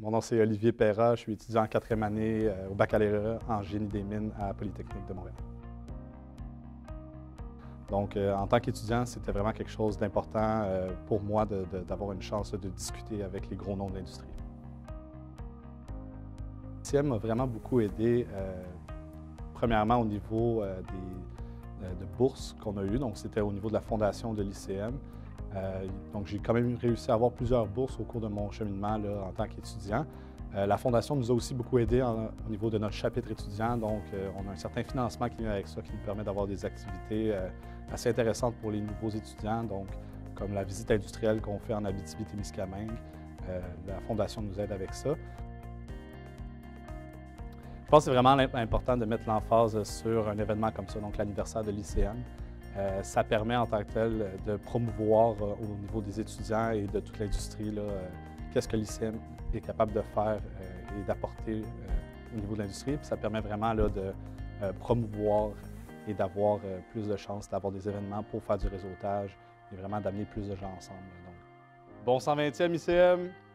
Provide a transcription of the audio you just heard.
Mon nom c'est Olivier Perra, je suis étudiant en quatrième année au baccalauréat en génie des mines à Polytechnique de Montréal. Donc, en tant qu'étudiant, c'était vraiment quelque chose d'important pour moi d'avoir une chance de discuter avec les gros noms de l'industrie. CIEM m'a vraiment beaucoup aidé, premièrement au niveau des, de bourses qu'on a eues, donc c'était au niveau de la fondation de l'ICM. Euh, donc, j'ai quand même réussi à avoir plusieurs bourses au cours de mon cheminement en tant qu'étudiant. Euh, la Fondation nous a aussi beaucoup aidé au niveau de notre chapitre étudiant, donc euh, on a un certain financement qui vient avec ça, qui nous permet d'avoir des activités assez intéressantes pour les nouveaux étudiants, donc comme la visite industrielle qu'on fait en Abitibi-Témiscamingue. la Fondation nous aide avec ça. Je pense que c'est vraiment important de mettre l'emphase sur un événement comme ça, donc l'anniversaire de l'ICM. Euh, ça permet en tant que tel de promouvoir euh, au niveau des étudiants et de toute l'industrie euh, qu'est-ce que l'ICM est capable de faire et d'apporter au niveau de l'industrie. ça permet vraiment de promouvoir et d'avoir plus de chances d'avoir des événements pour faire du réseautage et vraiment d'amener plus de gens ensemble. Donc. Bon 120e ICM!